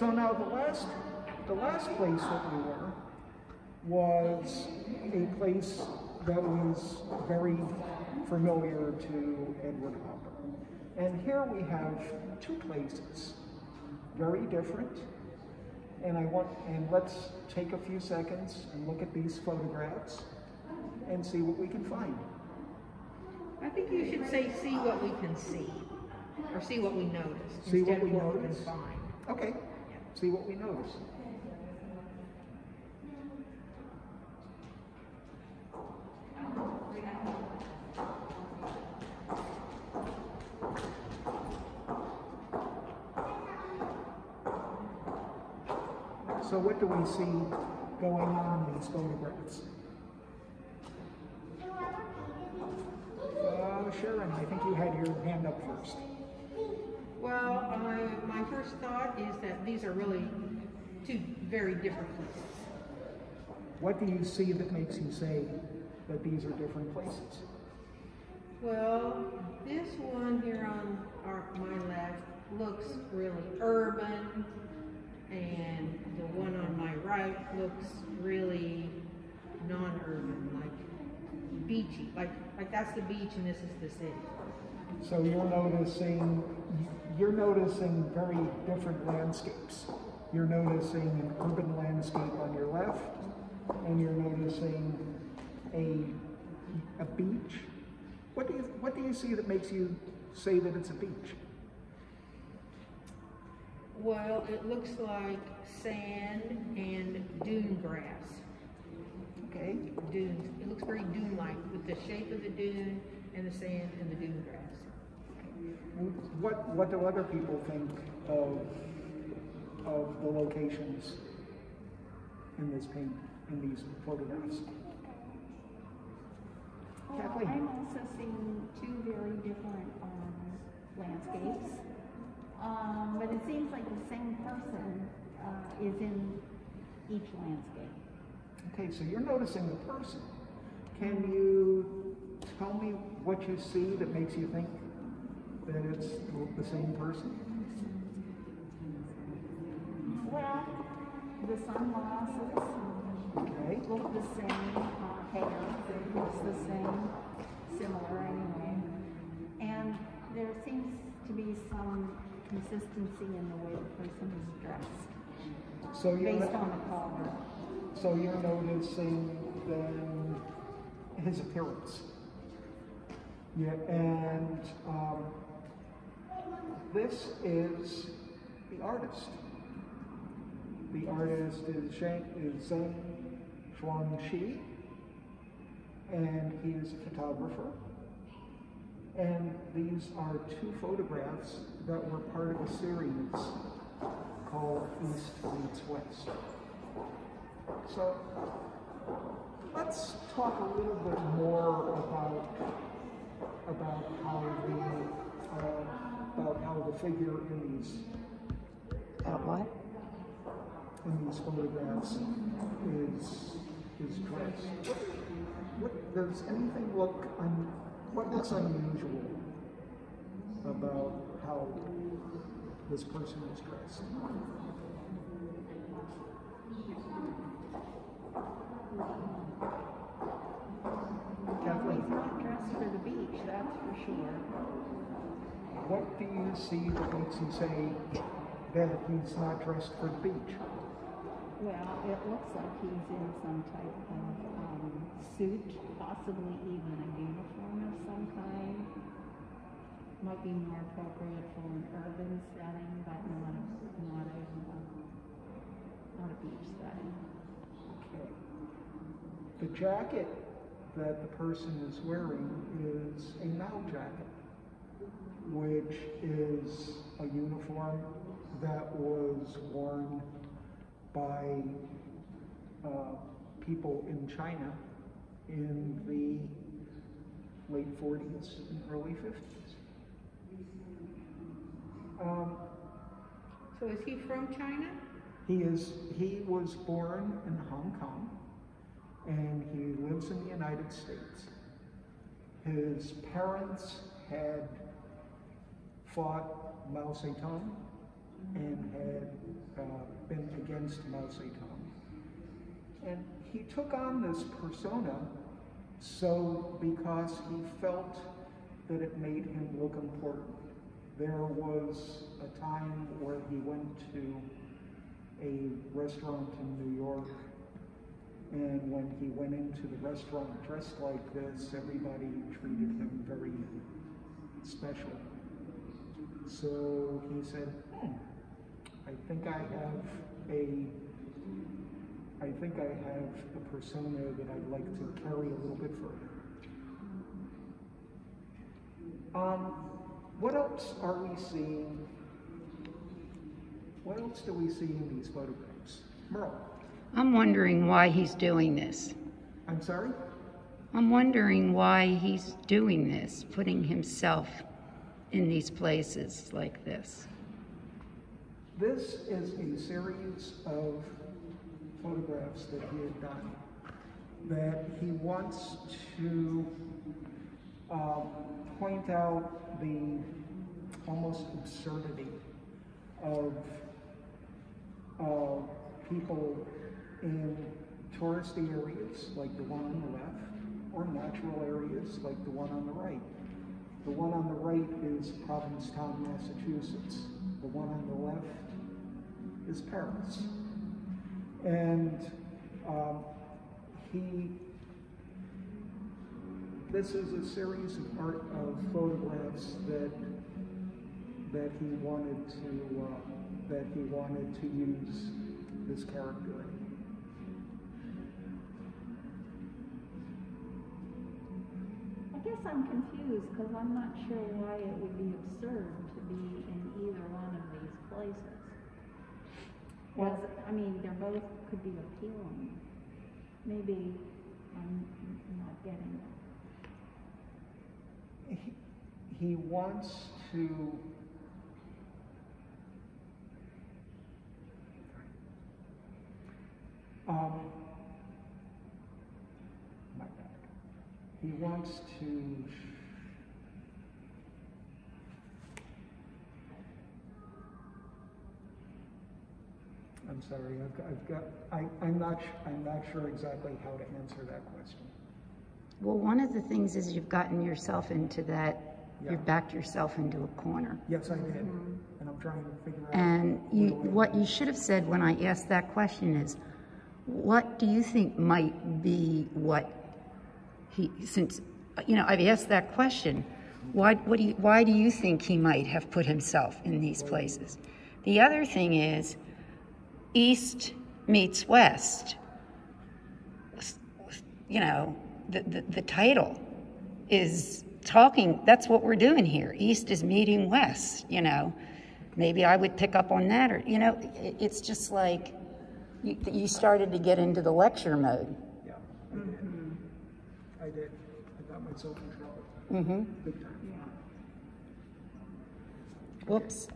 So now the last, the last place that we were was a place that was very familiar to Edward Hopper. And here we have two places, very different. And I want, and let's take a few seconds and look at these photographs and see what we can find. I think you should say, see what we can see, or see what we notice, See what instead we of what we can find. Okay, see what we notice. So what do we see going on in these photographs? Uh, Sharon, I think you had your hand up first. Well, my first thought is that these are really two very different places. What do you see that makes you say that these are different places? Well, this one here on our, my left looks really urban, and the one on my right looks really non-urban, like beachy, like like that's the beach and this is the city. So you're noticing, you're noticing very different landscapes. You're noticing an urban landscape on your left, and you're noticing a, a beach. What do you, what do you see that makes you say that it's a beach? Well, it looks like sand and dune grass. Okay, Dunes. It looks very dune-like with the shape of the dune and the sand and the dune grass. What, what do other people think of, of the locations in this paint, in these photographs? Well, Kathleen? I'm also seeing two very different um, landscapes. Um, but it seems like the same person uh, is in each landscape. Okay, so you're noticing the person. Can you tell me what you see that makes you think that it's the same person? Well, the sunglasses Okay, look the same, uh, hair looks the same, similar anyway. And there seems to be some consistency in the way the person is dressed, so you're, based on the collar. so you're noticing then his appearance. Yeah, and um, this is the artist. The artist is Shang is and he is a photographer. And these are two photographs that were part of a series called East Meets West. So let's talk a little bit more about about how the uh, the figure in these About what? in these photographs is is dressed. What, what does anything look un, what looks unusual about how this person is dressed? Well, Kathleen, he's not dressed for the beach, that's for sure. What do you see that makes you say that he's not dressed for the beach? Well, it looks like he's in some type of um, suit, possibly even a uniform of some kind. Might be more appropriate for an urban setting, but not a, not a, not a beach setting. Okay. The jacket that the person is wearing is a Mao jacket, which is a uniform that was worn by uh, people in China in the late 40s and early 50s. Um, So is he from China? he is he was born in Hong Kong and he lives in the United States. His parents had fought Mao Zedong and had uh, against Mao Zedong. And he took on this persona so because he felt that it made him look important. There was a time where he went to a restaurant in New York, and when he went into the restaurant dressed like this, everybody treated him very special. So he said, hmm, I think I have a I think I have a persona that I'd like to carry a little bit further. Um, what else are we seeing? What else do we see in these photographs? Merle, I'm wondering why he's doing this. I'm sorry? I'm wondering why he's doing this, putting himself in these places like this. This is a series of photographs that he had done that he wants to um, point out the almost absurdity of uh, people in touristy areas like the one on the left or natural areas like the one on the right. The one on the right is Provincetown, Massachusetts. The one on the left is Paris. And um, he, this is a series of art of photographs that that he wanted to uh, that he wanted to use this character I'm confused because I'm not sure why it would be absurd to be in either one of these places. Well- I mean, they're both could be appealing. Maybe I'm not getting it. He, he wants to um, my bad. He wants to I'm sorry, I've got, I've got I, I'm not, I'm not sure exactly how to answer that question. Well, one of the things is you've gotten yourself into that, Yeah. you've backed yourself into a corner. Yes, I did, mm-hmm. and I'm trying to figure out. And you, what do I what do. you should have said when I asked that question is, what do you think might be what he, since, you know, I've asked that question, why, what do you, why do you think he might have put himself in these places? The other thing is, East meets West. You know, the, the, the title is talking, that's what we're doing here. East is meeting West, you know. Maybe I would pick up on that, or, you know, it, it's just like you, you started to get into the lecture mode. Yeah, I did. I did. I got myself in trouble. Mm-hmm. Big time. Whoops.